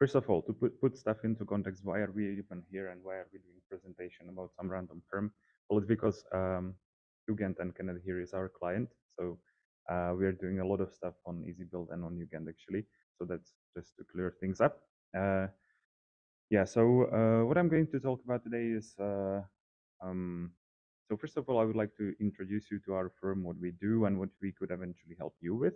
first of all, to put, put stuff into context, why are we even here and why are we doing presentation about some random firm? Well, it's because um, UGent and Kenneth here is our client. So uh, we are doing a lot of stuff on EasyBuild and on UGent actually. So that's just to clear things up. Uh, yeah, so uh, what I'm going to talk about today is, uh, um, so first of all, I would like to introduce you to our firm, what we do and what we could eventually help you with.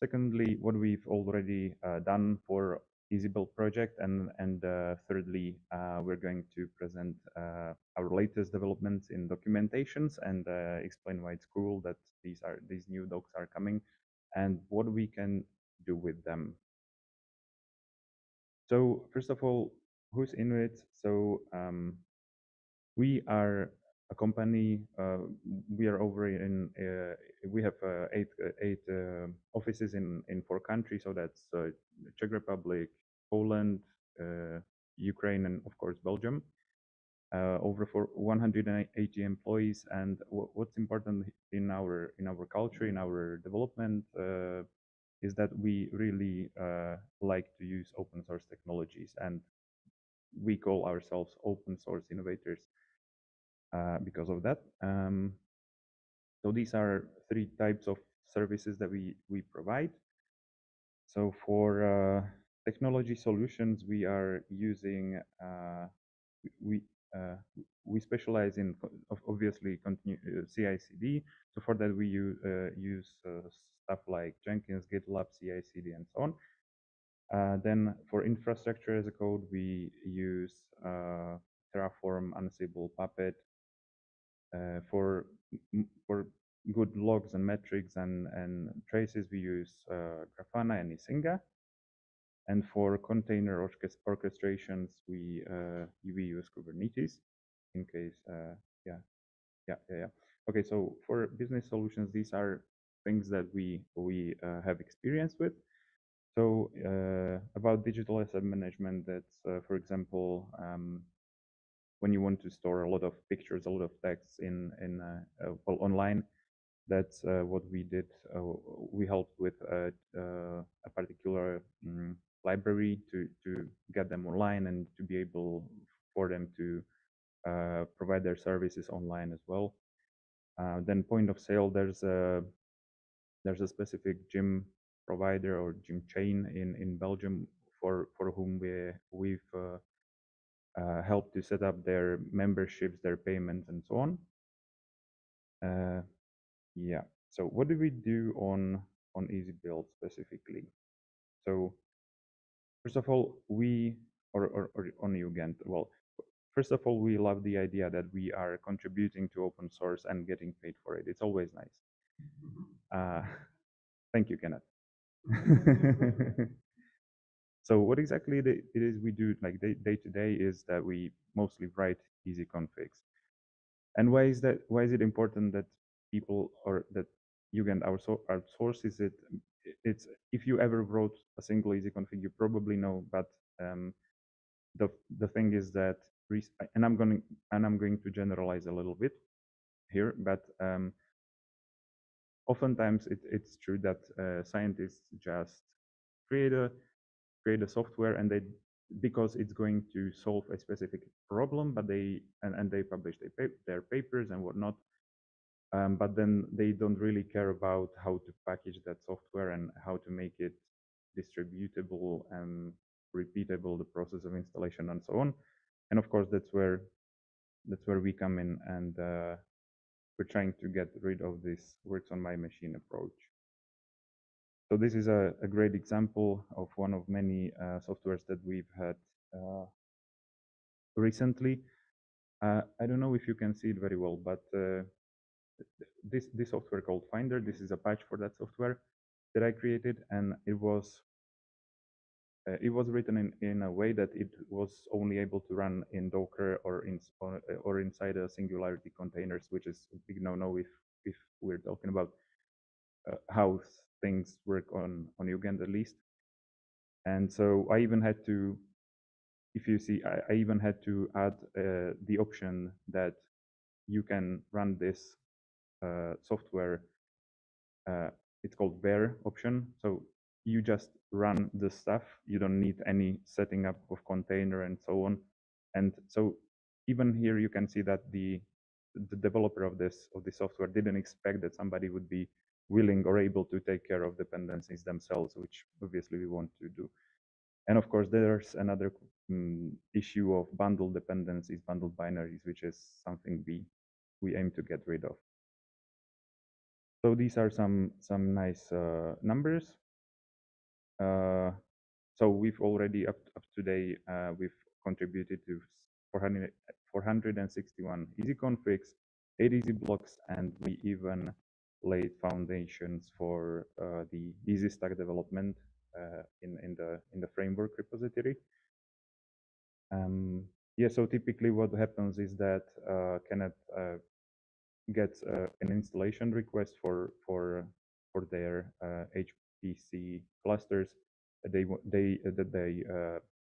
Secondly, what we've already uh, done for EasyBuild project. And, and uh, thirdly, uh, we're going to present uh, our latest developments in documentations and explain why it's cool that these are these new docs are coming and what we can do with them. So first of all, who's Inuit? So um, we are a company. Uh, we are over in. Uh, we have uh, eight eight offices in in four countries. So that's Czech Republic, Poland, Ukraine, and of course Belgium. Uh, over for 180 employees. And what's important in our in our culture, in our development, uh, is that we really uh, like to use open source technologies, and we call ourselves open source innovators. Uh, because of that. Um, so these are three types of services that we, we provide. So for uh, technology solutions, we are using, uh, we, uh, we specialize in obviously continue uh, CI/CD. So for that we use, use stuff like Jenkins, GitLab, CI/CD, and so on. then for infrastructure as a code, we use Terraform, Ansible, Puppet, uh, for for good logs and metrics and, and traces, we use uh, Grafana and Icinga. And for container orchestrations, we uh, we use Kubernetes in case, uh, yeah, yeah, yeah, yeah. Okay, so for business solutions, these are things that we we uh, have experience with. So uh, about digital asset management, that's uh, for example, um, when you want to store a lot of pictures, a lot of text in in uh, uh, well online. That's uh, what we did. we helped with a, a particular um, library to to get them online and to be able for them to provide their services online as well. then point of sale, there's a there's a specific gym provider or gym chain in in Belgium for for whom we we've uh, uh, help to set up their memberships, their payments, and so on. Uh, yeah. So what do we do on on EasyBuild specifically? So first of all, we or, or, or on UGent, well, first of all, we love the idea that we are contributing to open source and getting paid for it. It's always nice. Uh, thank you, Kenneth. So what exactly it is we do like day, day to day is that we mostly write easy configs. And why is that? Why is it important that people or that UGent our so, our source is it? It's if you ever wrote a single easy config, you probably know. But um, the the thing is that and I'm going and I'm going to generalize a little bit here, but um, oftentimes it, it's true that uh, scientists just create a create a software and they because it's going to solve a specific problem but they and, and they publish their, their papers and whatnot um, but then they don't really care about how to package that software and how to make it distributable and repeatable the process of installation and so on. And of course that's where that's where we come in and uh, we're trying to get rid of this works on my machine approach so this is a, a great example of one of many uh, softwares that we've had uh, recently. Uh, I don't know if you can see it very well, but uh, this this software called Finder, this is a patch for that software that I created, and it was uh, it was written in, in a way that it was only able to run in Docker or in or, inside a Singularity containers, which is a big no-no if if we're talking about uh, how things work on on UGent at least. And so I even had to, if you see, I, I even had to add uh, the option that you can run this uh, software. Uh, it's called bare option. So you just run the stuff. You don't need any setting up of container and so on. And so even here you can see that the the developer of this of the software didn't expect that somebody would be willing or able to take care of dependencies themselves, which obviously we want to do. And of course, there's another um, issue of bundled dependencies, bundled binaries, which is something we we aim to get rid of. So these are some some nice uh, numbers. Uh, so we've already up up to date uh, we've contributed to 400, 461 easy configs, 8 easy blocks, and we even laid foundations for uh, the easy stack development uh, in in the in the framework repository. Um, yeah, so typically what happens is that uh, Kenneth uh, gets uh, an installation request for for for their HPC clusters they they that they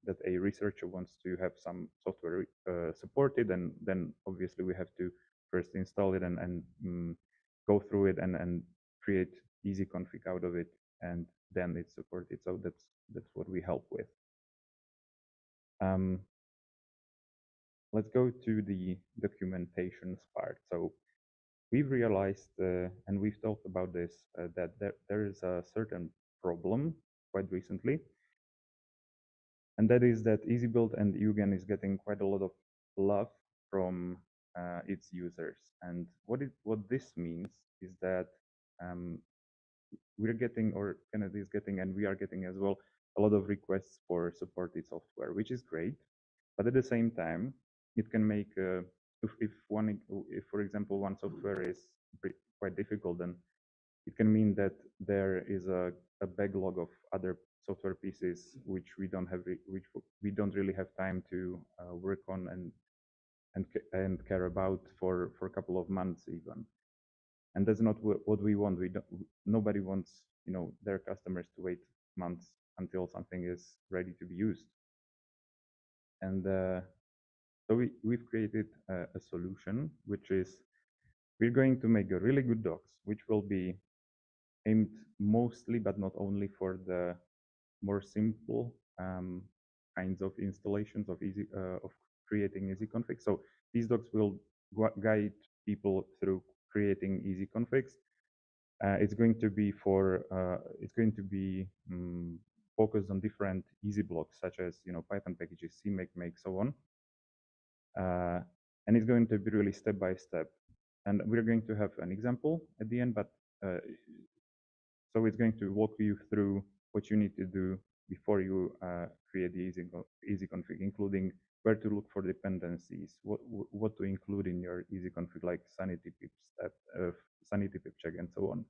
that a researcher wants to have some software supported, and then obviously we have to first install it and and um, go through it and and create easy config out of it, and then it's supported. So that's that's what we help with. Um, let's go to the documentations part. So we've realized, uh, and we've talked about this, uh, that there, there is a certain problem quite recently. And that is that EasyBuild and UGent is getting quite a lot of love from uh, its users. And what it what this means is that um, we're getting, or Kenneth is getting, and we are getting as well, a lot of requests for supported software, which is great. But at the same time, it can make uh, if, if one, if for example, one software is quite difficult, then it can mean that there is a, a backlog of other software pieces which we don't have, which we don't really have time to uh, work on and and and care about for for a couple of months even. And that's not what we want. We don't. Nobody wants you know their customers to wait months until something is ready to be used. And uh, so we, we've created a, a, solution, which is we're going to make a really good docs, which will be aimed mostly, but not only for the more simple um, kinds of installations of easy uh, of creating easy configs. So these docs will guide people through creating easy configs. Uh, it's going to be for uh, it's going to be um, focused on different easy blocks such as you know Python packages, CMake, make, so on. Uh, and it's going to be really step by step. And we're going to have an example at the end, but uh, so it's going to walk you through what you need to do before you uh, create the easy, easy config, including where to look for dependencies, what what to include in your easy config, like sanity pip step, uh, sanity pip check, and so on.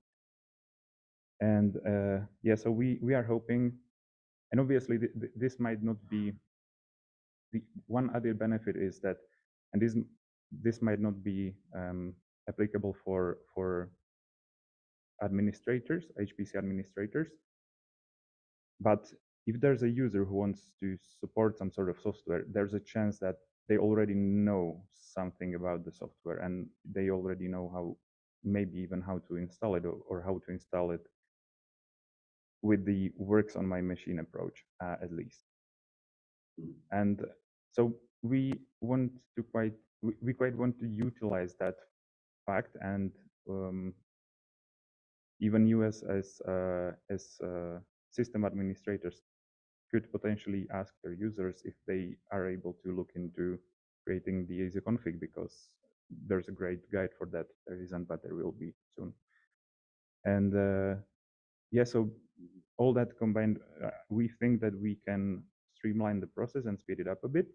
And uh, yeah, so we we are hoping, and obviously th th this might not be. The one other benefit is that, and this this might not be um, applicable for for administrators, HPC administrators, but if there's a user who wants to support some sort of software, there's a chance that they already know something about the software and they already know how, maybe even how to install it or, how to install it with the works on my machine approach, uh, at least. And so we want to quite, we, we quite want to utilize that fact and um, even you as as uh, as uh, system administrators could potentially ask their users if they are able to look into creating the easy config because there's a great guide for that. There isn't, but there will be soon. And uh, yeah, so all that combined, uh, we think that we can streamline the process and speed it up a bit.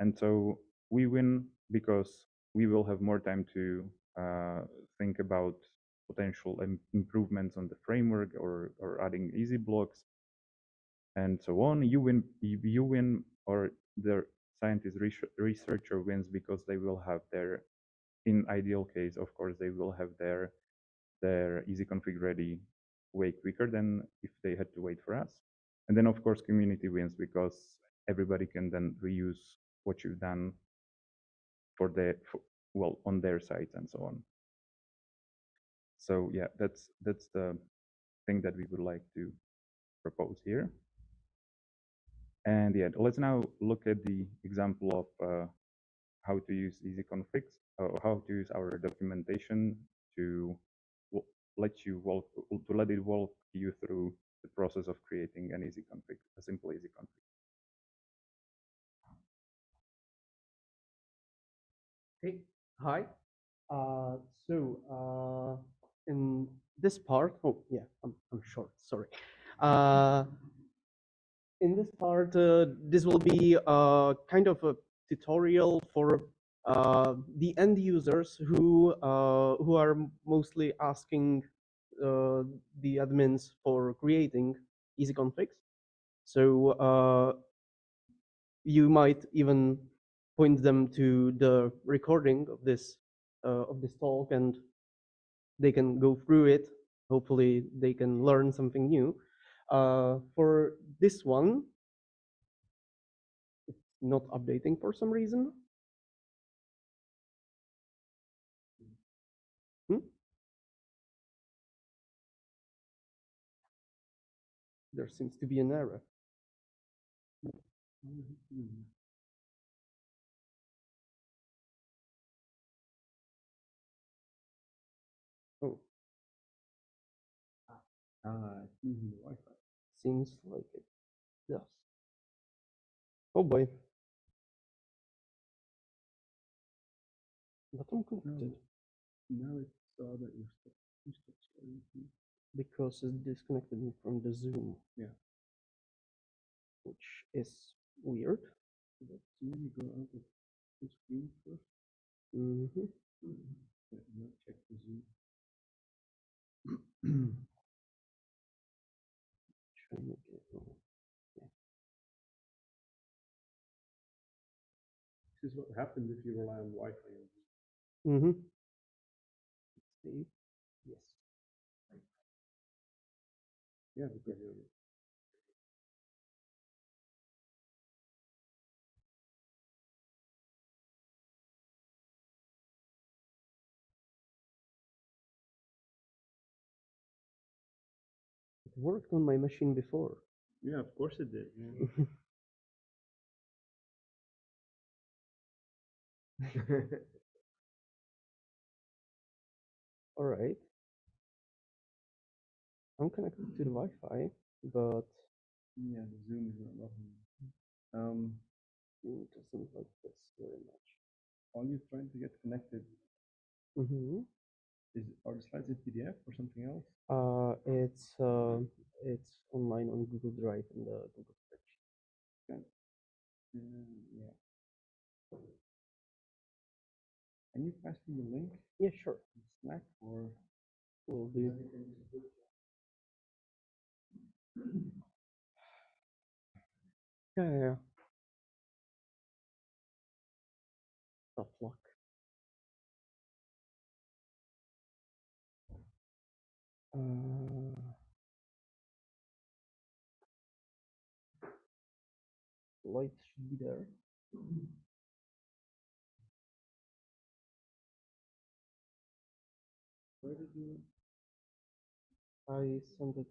And so we win because we will have more time to uh, think about potential improvements on the framework or, or adding easy blocks and so on. You win, you win, or the scientist researcher wins because they will have their, in ideal case, of course, they will have their their easy config ready way quicker than if they had to wait for us. And then, of course, community wins because everybody can then reuse what you've done for the well on their sites and so on so yeah that's that's the thing that we would like to propose here. And yeah, let's now look at the example of uh, how to use easy configs, or how to use our documentation to let you walk to let it walk you through the process of creating an easy config, a simple easy config. Okay, hi. Uh, so uh, in this part, oh yeah, I'm, I'm short, sorry. Uh, in this part, uh, this will be uh, kind of a tutorial for uh, the end users who uh, who are mostly asking uh, the admins for creating easy configs. So you might even point them to the recording of this of this talk, and they can go through it. Hopefully, they can learn something new. Uh, for this one, it's not updating for some reason. Hmm? There seems to be an error. Oh, Ah, it's using the Wi-Fi. Seems like it does. Oh boy. But I'm connected Now it saw that. You stopped sharing. because it disconnected me from the Zoom. Yeah. Which is weird. But maybe go out of the screen first. hmm Yeah, and check the Zoom. Try and make it all- This is what happens if you rely on Wi-Fi. Mm-hmm. Yes. Yeah, because you're worked on my machine before. Yeah, of course it did. Yeah. All right. I'm connected to the Wi-Fi, but yeah, the Zoom is not working. Um, it doesn't like this very much. are you trying to get connected? hmm Is are the slides in PDF or something else? Uh, it's uh, it's online on Google Drive in the Google spreadsheet. Mm, yeah. Can you pass me the link Yeah, sure. Slack or? Will do. Yeah, yeah, yeah. Tough luck. Uh, light should be there. Where did you? I sent it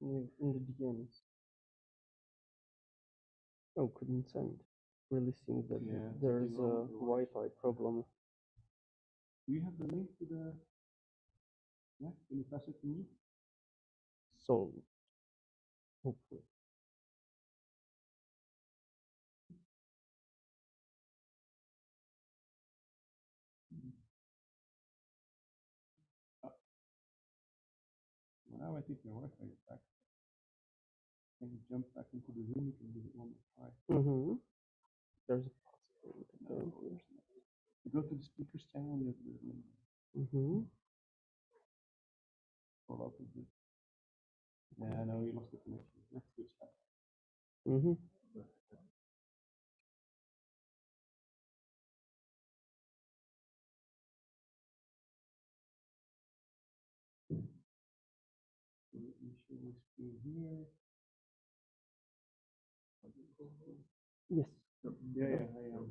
in the DMs. Oh, couldn't send. Really seems that Yeah, there's a. Wi-Fi problem. Do you have the link to the? Yeah, can you pass it to me? So, hopefully. Now I think your Wi-Fi is back. Can you jump back into the Zoom? You can give it one more try. Mm-hmm. There's a possibility. No, course not. You go to the speakers channel. Have the link. Mm-hmm. Scroll up. Yeah, no, you lost the connection. Let's switch back. Mm-hmm. So let me show my screen here. Yes. Yeah, yeah, I am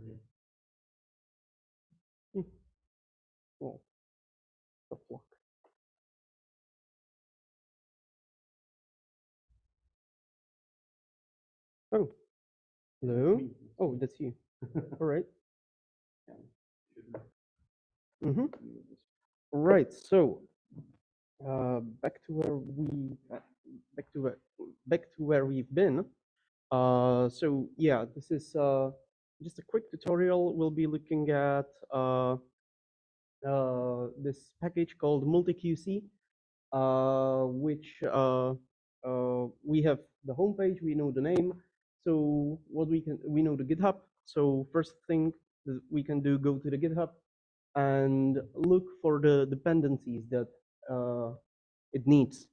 hello. Oh, that's you. All right. Mm-hmm. Right. So, uh, back to where we uh, back to where back to where we've been. Uh, so yeah, this is uh, just a quick tutorial. We'll be looking at uh, uh, this package called MultiQC, uh, which uh, uh, we have the homepage. We know the name. So what we can we know the GitHub. So first thing we can do go to the GitHub and look for the dependencies that uh, it needs.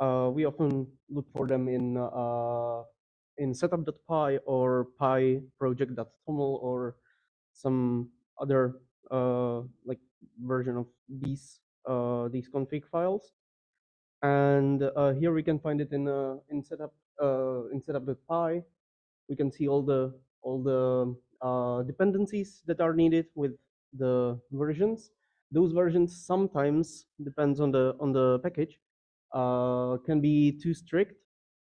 Uh, we often look for them in uh, in setup.py or py project.toml or some other uh, like version of these uh, these config files. And uh, here we can find it in uh, in setup in setup.py. We can see all the all the uh, dependencies that are needed with the versions. Those versions sometimes depends on the on the package uh, can be too strict.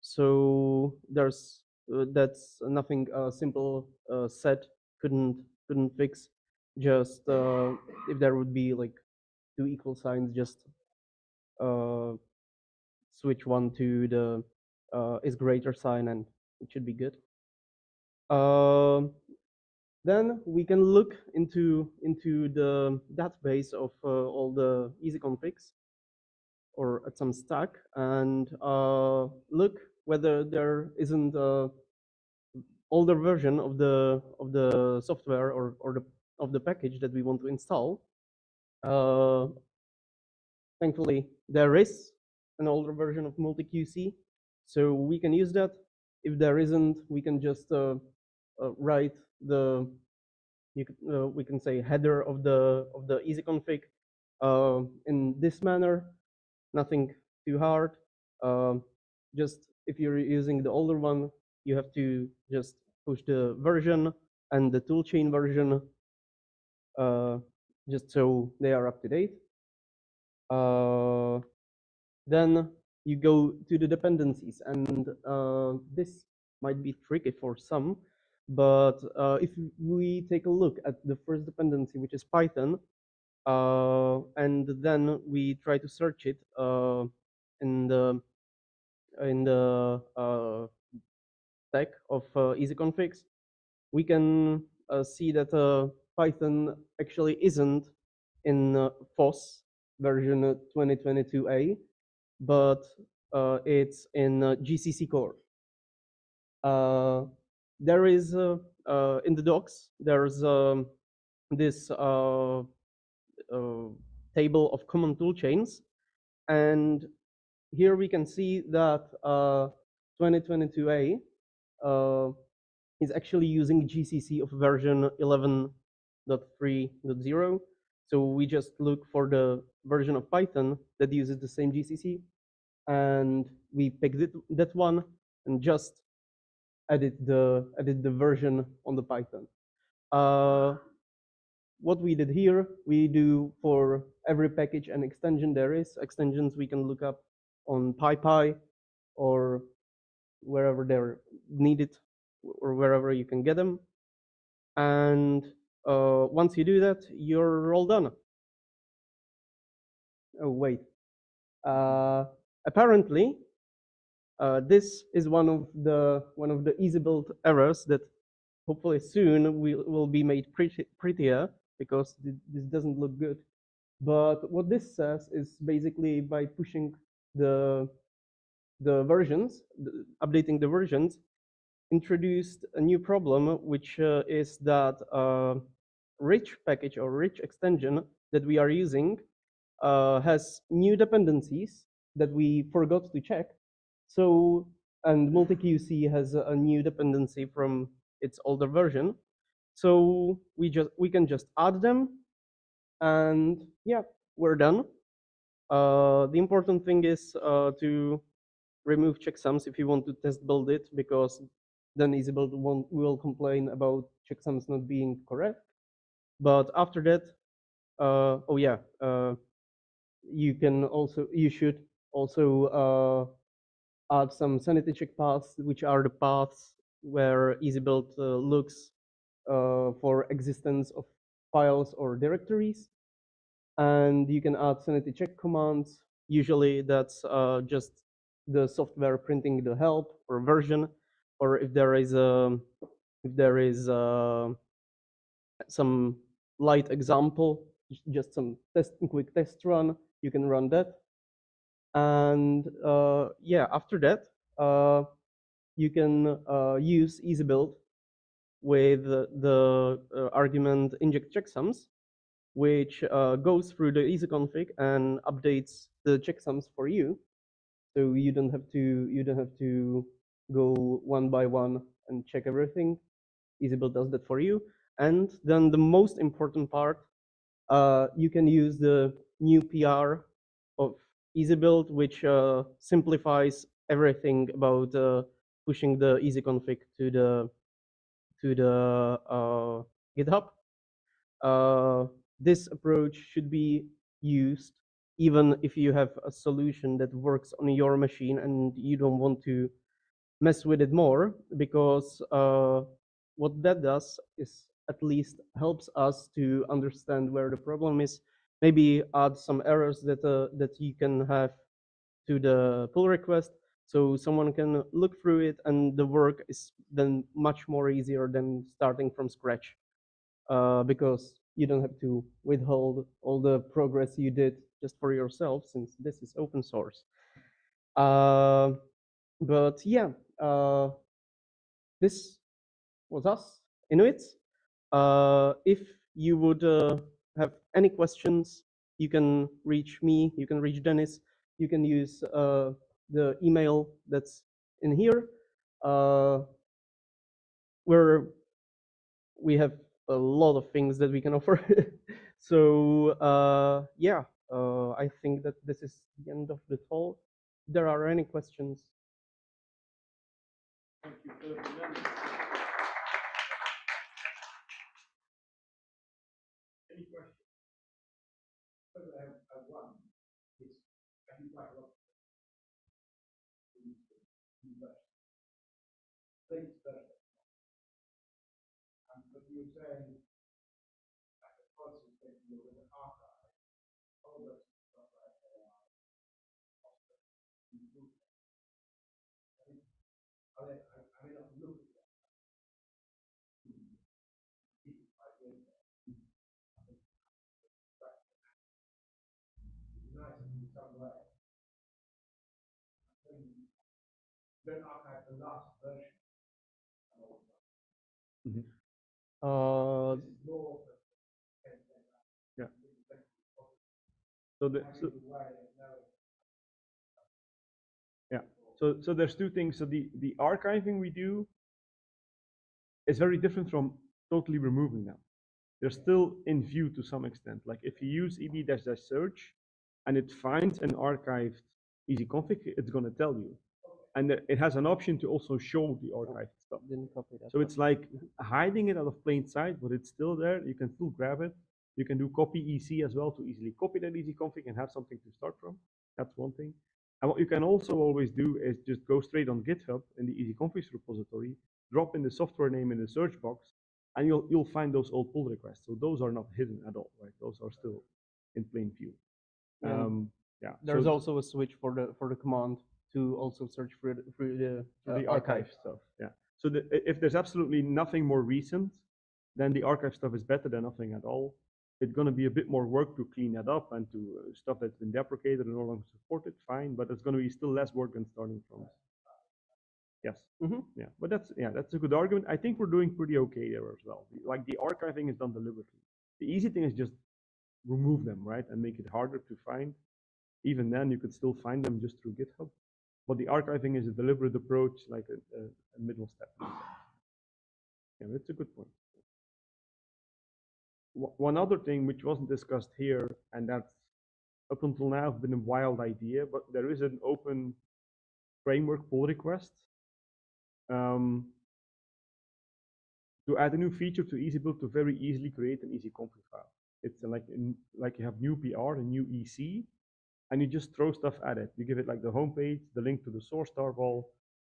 So there's uh, that's nothing a simple uh, set couldn't couldn't fix. Just uh, if there would be like two equal signs, just uh, switch one to the uh, is greater sign, and it should be good. Um, then we can look into into the database of uh, all the easy configs or at some stack and uh, look whether there isn't a older version of the of the software or or the of the package that we want to install. Uh, thankfully, there is an older version of MultiQC, so we can use that. If there isn't, we can just uh, uh, write the you uh, we can say header of the of the easy config uh, in this manner. Nothing too hard. Um, just if you're using the older one, you have to just push the version and the toolchain version uh, just so they are up to date. Uh, then you go to the dependencies, and uh, this might be tricky for some, but uh, if we take a look at the first dependency, which is Python, uh, and then we try to search it uh, in the in the uh, stack of uh, easy configs, we can uh, see that uh, Python actually isn't in uh, FOSS version 2022a, but it's in GCC core. Uh, there is uh, uh, in the docs there's um, this uh, uh, table of common tool chains, and here we can see that uh, 2022a uh, is actually using GCC of version 11.3.0. So we just look for the version of Python that uses the same GCC, and we pick that one and just edit the edit the version on the Python. Uh, what we did here, we do for every package and extension there is. Extensions we can look up on PyPI or wherever they're needed or wherever you can get them. And uh, once you do that, you're all done. Oh, wait. Uh, apparently, uh, this is one of the one of the easy build errors that hopefully soon will, will be made pretty, prettier because th this doesn't look good. But what this says is basically by pushing the the versions, the, updating the versions, introduced a new problem, which uh, is that uh, rich package or rich extension that we are using uh, has new dependencies that we forgot to check. So, and MultiQC has a, new dependency from its older version. So we just we can just add them, and yeah, we're done. Uh, the important thing is uh, to remove checksums if you want to test build it, because then EasyBuild won't, will complain about checksums not being correct. But after that, uh, oh yeah, uh, you can also you should also uh, add some sanity check paths, which are the paths where EasyBuild uh, looks uh, for existence of files or directories. And you can add sanity check commands. Usually that's uh, just the software printing the help or version, or if there is a if there is uh, some light example, just some test quick test run, you can run that. And uh, yeah, after that, uh, you can uh, use EasyBuild with the, argument inject checksums, which goes through the EasyConfig and updates the checksums for you. So you don't have to you don't have to go one by one and check everything. EasyBuild does that for you. And then the most important part, uh, you can use the new PR of EasyBuild, which uh, simplifies everything about uh, pushing the EasyConfig to the to the uh, GitHub. Uh, this approach should be used even if you have a solution that works on your machine and you don't want to mess with it more, because uh, what that does is at least helps us to understand where the problem is. Maybe add some errors that uh, that you can have to the pull request, so someone can look through it, and the work is then much more easier than starting from scratch, uh, because you don't have to withhold all the progress you did just for yourself, since this is open source. Uh, but yeah, uh, this was us, Inuits. Uh, if you would uh, have any questions, you can reach me, you can reach Denis, you can use uh, the email that's in here. Uh, where we have a lot of things that we can offer. so uh, yeah, uh, I think that this is the end of the talk. If there are any questions, Thank you, Filip. And then- Any questions? First, I have, I have one. It's, I think quite a lot. Things that. And but you were saying, like the process that you're in the archive, all of that stuff like AI. I mean, I, I mean, I'm looking at that. Keep it like this. Nice in some way. Then archive the last version. uh, This is more. Yeah. So the, so, So, so there's two things. So the, the archiving we do is very different from totally removing them. They're still in view to some extent. Like if you use eb dash dash search and it finds an archived easy config, it's going to tell you. And it has an option to also show the archived stuff. didn't copy that. So it's like hiding it out of plain sight, but it's still there. You can still grab it. You can do copy EC as well to easily copy that easy config and have something to start from. That's one thing. And what you can also always do is just go straight on GitHub in the easy configs repository, drop in the software name in the search box, and you'll you'll find those old pull requests. So those are not hidden at all, right? Those are still in plain view. Yeah. Um, yeah. There's so also a switch for the for the command to also search the, through the, for the archive stuff. Yeah. So the, if there's absolutely nothing more recent, then the archive stuff is better than nothing at all. It's going to be a bit more work to clean that up and to uh, stuff that's been deprecated and no longer supported. Fine, but it's going to be still less work than starting from. Yes. Mhm. Yeah, but that's yeah, that's a good argument. I think we're doing pretty okay there as well. Like the archiving is done deliberately. The easy thing is just remove them, right, and make it harder to find. Even then, you could still find them just through GitHub. But the archiving is a deliberate approach, like a, a, a middle step. a. Yeah, that's a good point. One other thing which wasn't discussed here, and that's up until now been a wild idea, but there is an open framework pull request um, to add a new feature to EasyBuild to very easily create an easy config file. It's like in, like you have new PR and new EC, and you just throw stuff at it. You give it like the homepage, the link to the source tarball,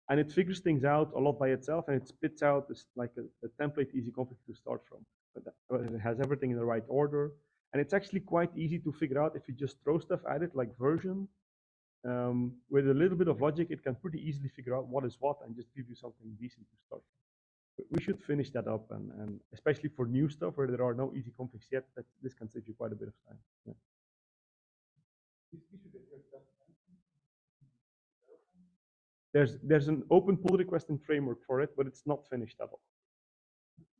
and it figures things out a lot by itself, and it spits out this like a, a template easy config to start from. But that, but it has everything in the right order, and it's actually quite easy to figure out if you just throw stuff at it, like version. Um, with a little bit of logic, it can pretty easily figure out what is what and just give you something decent to start. But we should finish that up, and, and especially for new stuff where there are no easy configs yet, that this can save you quite a bit of time. Yeah. There's there's an open pull requesting framework for it, but it's not finished at all.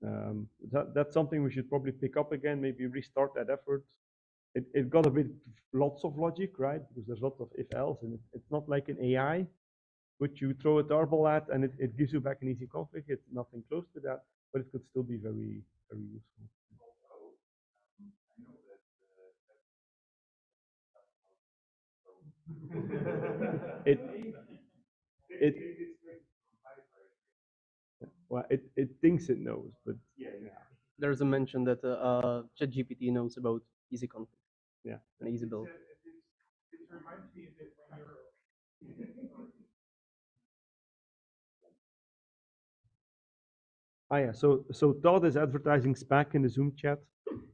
Um, that, that's something we should probably pick up again, maybe restart that effort. It, it got a bit lots of logic, right? Because there's lots of if else, and it, it's not like an AI, which you throw a tarball at and it, it gives you back an easy config. It's nothing close to that, but it could still be very, very useful. It it well, it, it thinks it knows, but Yeah, yeah. There's a mention that uh, uh, ChatGPT knows about easy config. Yeah. And easy build. It, it, it reminds me a bit when you're. Ah, yeah. So, so Todd is advertising Spack in the Zoom chat.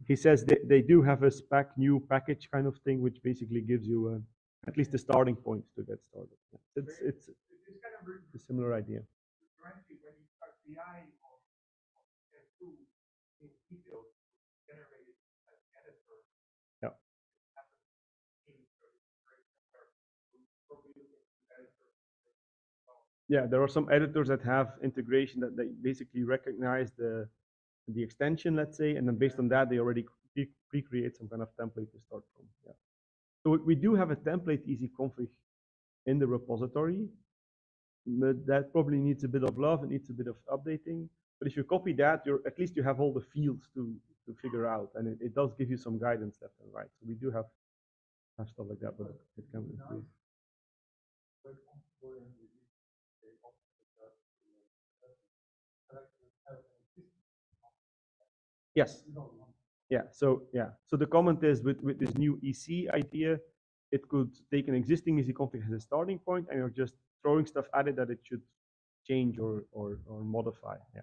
He says they, they do have a Spack new package kind of thing, which basically gives you a, at least the starting point to get started. It's, it's It's kind of re- a similar idea. reminds me when you start the eye on, on step two in detail generated as an editor. Yeah. it happens in very, very similar. Probably looking at editor. Yeah, there are some editors that have integration that they basically recognize the the extension, let's say, and then based on that, they already pre- pre-create some kind of template to start from. Yeah. So we- do have a template easy config in the repository, but that probably needs a bit of love. It needs a bit of updating. But if you copy that, you're at least you have all the fields to to figure out, and it, it does give you some guidance left and right. So we do have have stuff like that, but it can be improved. Yes. Yeah, so yeah, so the comment is with, with this new EC idea, it could take an existing EC config as a starting point and you're just throwing stuff at it that it should change or, or, or modify. Yeah.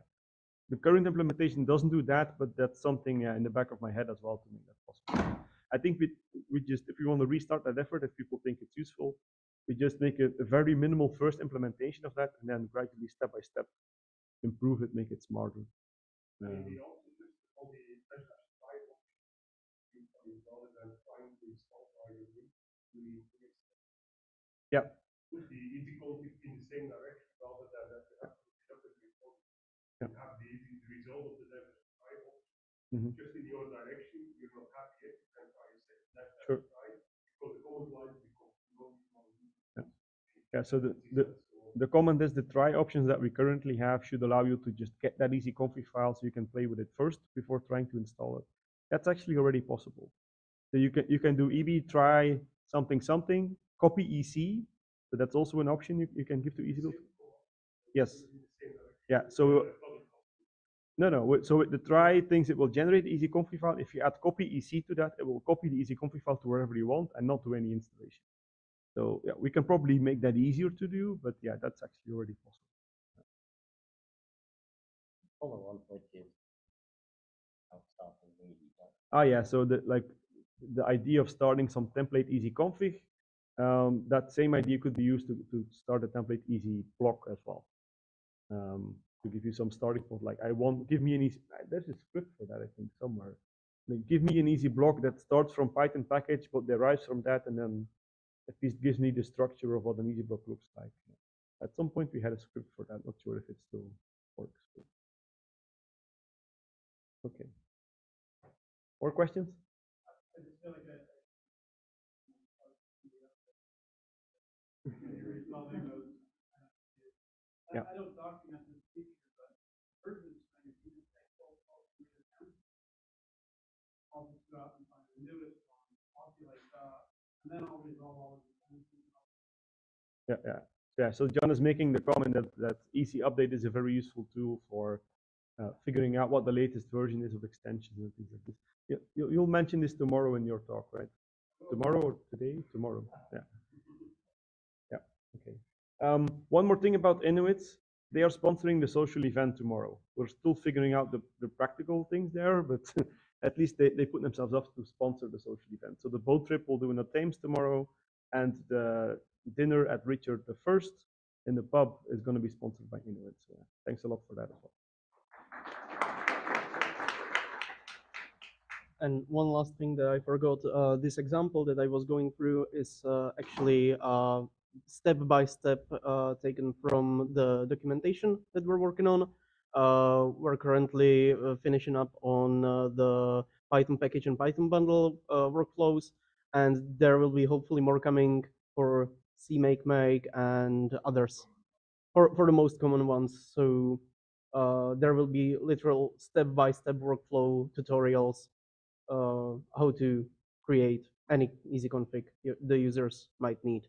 The current implementation doesn't do that, but that's something uh, in the back of my head as well to make that possible. I think we, we just, if we want to restart that effort, if people think it's useful, we just make a, a very minimal first implementation of that and then gradually step by step improve it, make it smarter. Um, Maybe also just all the specialized side options. you probably rather than trying to install by your root, you need to mix it. Yeah. The easy in the same direction rather than that you have to look the report. Yeah. Have the, the result of the level. Mhm. Just in your direction, you're not happy yet, you can try left Sure. right, because the command line becomes no Yeah, so the, the, the comment is the try options that we currently have should allow you to just get that easy config file so you can play with it first before trying to install it. That's actually already possible. So you can you can do eb try something something, copy EC, so that's also an option you, you can give to EasyBuild. Yes. Yeah, so no, no. So with the try things, it will generate the easy config file. If you add copy EC to that, it will copy the easy config file to wherever you want and not to any installation. So yeah, we can probably make that easier to do, but yeah, that's actually already possible. Follow on which is how starting really does. Ah, yeah. So the like the idea of starting some template easy config, um, that same idea could be used to, to start a template easy block as well. Um, to give you some starting point, like I want, give me an easy, uh, there's a script for that, I think, somewhere. Like, give me an easy block that starts from Python package, but derives from that, and then at least gives me the structure of what an easy block looks like. At some point, we had a script for that. Not sure if it still works. Okay. More questions? Feel like. Yeah. I don't document this feature, but you take all, three of them. I'll just go out and find the newest one, populate that, and then I'll resolve all of. Yeah, yeah, yeah. So John is making the comment that that EC update is a very useful tool for uh, figuring out what the latest version is of extensions and things like this. You, you, you'll mention this tomorrow in your talk, right? Tomorrow or today? Tomorrow. Yeah. Yeah. Okay. Um, one more thing about Inuits, they are sponsoring the social event tomorrow. We're still figuring out the, the practical things there, but at least they, they put themselves up to sponsor the social event. So the boat trip we'll do in the Thames tomorrow, and the dinner at Richard the First in the pub is going to be sponsored by Inuits. So thanks a lot for that as well. And one last thing that I forgot, uh, this example that I was going through is uh, actually uh, step by step uh, taken from the documentation that we're working on. Uh, we're currently uh, finishing up on the Python package and Python bundle workflows, and there will be hopefully more coming for CMake Make and others for, for the most common ones. So uh, there will be literal step by step workflow tutorials Uh, how to create any easyconfig the users might need.